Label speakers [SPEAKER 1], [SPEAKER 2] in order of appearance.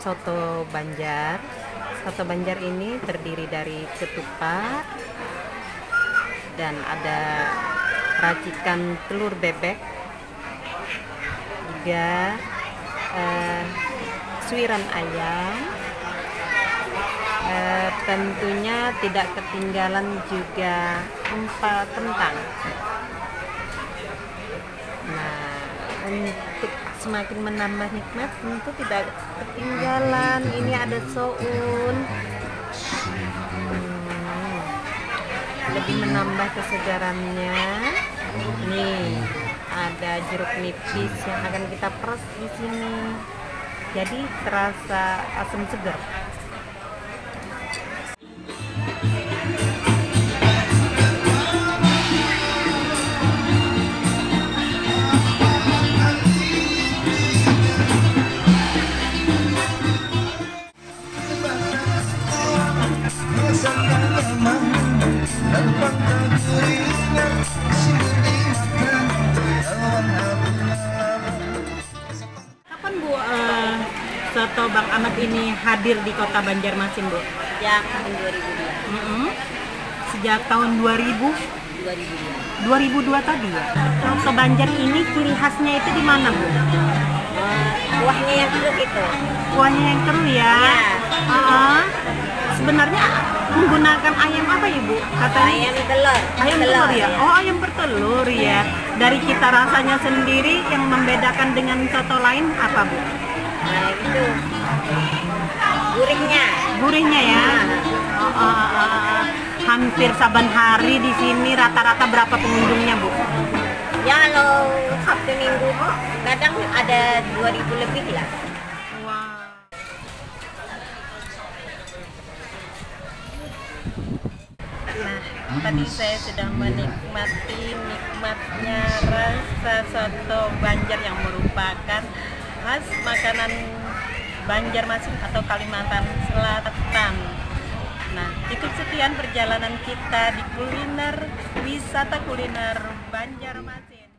[SPEAKER 1] Soto Banjar. Soto Banjar ini terdiri dari ketupat dan ada racikan telur bebek, juga eh, suiran ayam, Eh, tentunya tidak ketinggalan juga empal kentang. Nah, untuk semakin menambah nikmat tentu tidak ketinggalan. Ini ada soun. Hmm, lebih menambah kesegarannya. Nih, ada jeruk nipis yang akan kita peres di sini. Jadi terasa asam segar. Soto Bang Ahmad ini hadir di kota Banjarmasin Bu?
[SPEAKER 2] Ya, tahun 2002.
[SPEAKER 1] Mm-mm. Sejak tahun 2000
[SPEAKER 2] 2002.
[SPEAKER 1] 2002 tadi ya. Soto Banjar ini ciri khasnya itu di mana Bu?
[SPEAKER 2] Eh, kuahnya yang jeruk itu.
[SPEAKER 1] Kuahnya yang keruh ya.
[SPEAKER 2] Iya.
[SPEAKER 1] Ah, Sebenarnya menggunakan ayam apa ya Bu? Katanya
[SPEAKER 2] Ayam telur.
[SPEAKER 1] ayam telur ya. Oh ayam bertelur ya. Dari kita rasanya sendiri yang membedakan dengan soto lain apa Bu?
[SPEAKER 2] Nah, itu gurihnya.
[SPEAKER 1] Gurihnya ya. Oh, oh, oh, oh. Hampir saban hari di sini rata-rata berapa pengunjungnya Bu?
[SPEAKER 2] Ya kalau Sabtu Minggu kadang ada 2000 lebih lah.
[SPEAKER 1] Nah, tadi saya sudah menikmati nikmatnya rasa soto Banjar yang merupakan khas makanan Banjarmasin atau Kalimantan Selatan. Nah, cukup sekian perjalanan kita di kuliner wisata kuliner Banjarmasin.